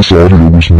This audio was